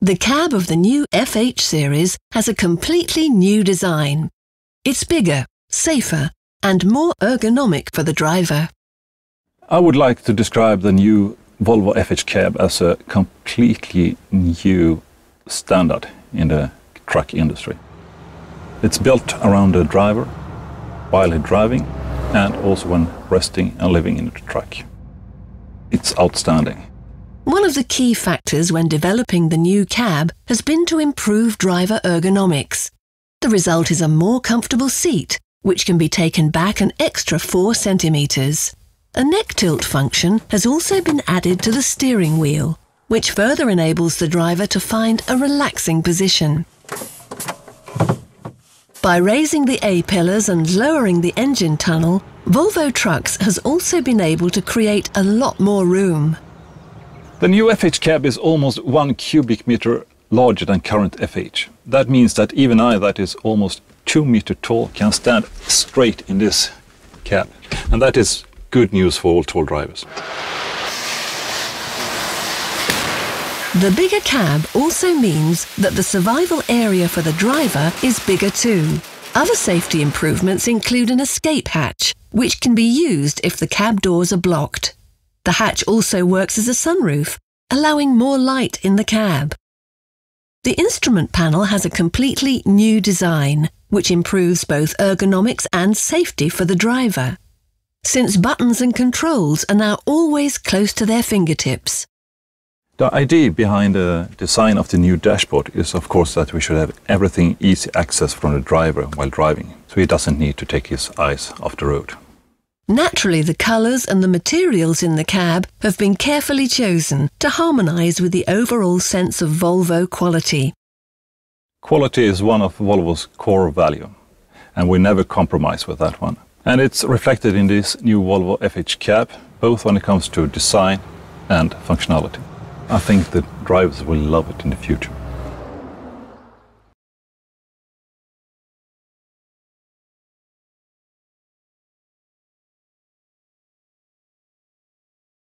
The cab of the new FH series has a completely new design. It's bigger, safer, and more ergonomic for the driver. I would like to describe the new Volvo FH cab as a completely new standard in the truck industry. It's built around the driver while driving and also when resting and living in the truck. It's outstanding. One of the key factors when developing the new cab has been to improve driver ergonomics. The result is a more comfortable seat, which can be taken back an extra 4 centimetres. A neck tilt function has also been added to the steering wheel, which further enables the driver to find a relaxing position. By raising the A-pillars and lowering the engine tunnel, Volvo Trucks has also been able to create a lot more room. The new FH cab is almost one cubic meter larger than current FH. That means that even I, that is almost two meter tall, can stand straight in this cab. And that is good news for all tall drivers. The bigger cab also means that the survival area for the driver is bigger too. Other safety improvements include an escape hatch, which can be used if the cab doors are blocked. The hatch also works as a sunroof, allowing more light in the cab. The instrument panel has a completely new design, which improves both ergonomics and safety for the driver. Since buttons and controls are now always close to their fingertips, the idea behind the design of the new dashboard is, of course, that we should have everything easy access from the driver while driving, so he doesn't need to take his eyes off the road. Naturally, the colours and the materials in the cab have been carefully chosen to harmonise with the overall sense of Volvo quality. Quality is one of Volvo's core value, and we never compromise with that one. And it's reflected in this new Volvo FH cab, both when it comes to design and functionality. I think the drivers will love it in the future.